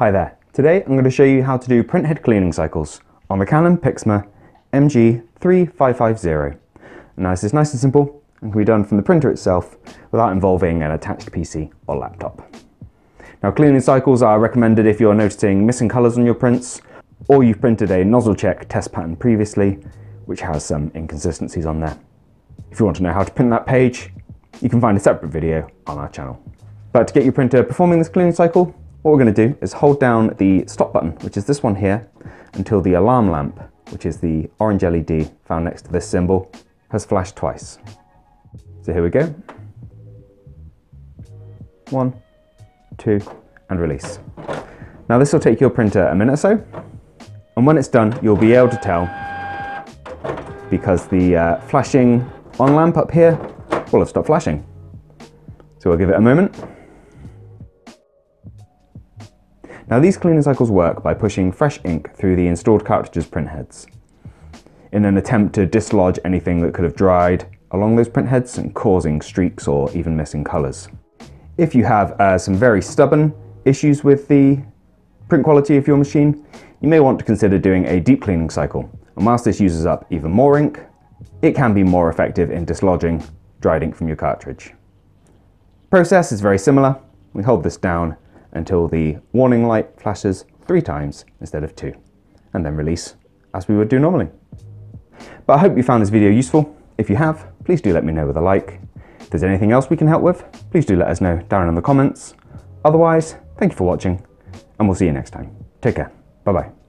Hi there. Today I'm going to show you how to do printhead cleaning cycles on the Canon Pixma MG3550. Now this is nice and simple and can be done from the printer itself without involving an attached PC or laptop. Now cleaning cycles are recommended if you're noticing missing colours on your prints or you've printed a nozzle check test pattern previously which has some inconsistencies on there. If you want to know how to print that page, you can find a separate video on our channel. But to get your printer performing this cleaning cycle, what we're going to do is hold down the stop button, which is this one here, until the alarm lamp, which is the orange LED found next to this symbol, has flashed twice. So here we go. One, two, and release. Now this will take your printer a minute or so, and when it's done, you'll be able to tell because the uh, flashing on lamp up here will have stopped flashing. So I'll give it a moment. Now these cleaning cycles work by pushing fresh ink through the installed cartridge's print heads in an attempt to dislodge anything that could have dried along those print heads and causing streaks or even missing colours. If you have uh, some very stubborn issues with the print quality of your machine, you may want to consider doing a deep cleaning cycle. And whilst this uses up even more ink, it can be more effective in dislodging dried ink from your cartridge. Process is very similar. We hold this down until the warning light flashes three times instead of two, and then release as we would do normally. But I hope you found this video useful. If you have, please do let me know with a like. If there's anything else we can help with, please do let us know down in the comments. Otherwise, thank you for watching, and we'll see you next time. Take care. Bye bye.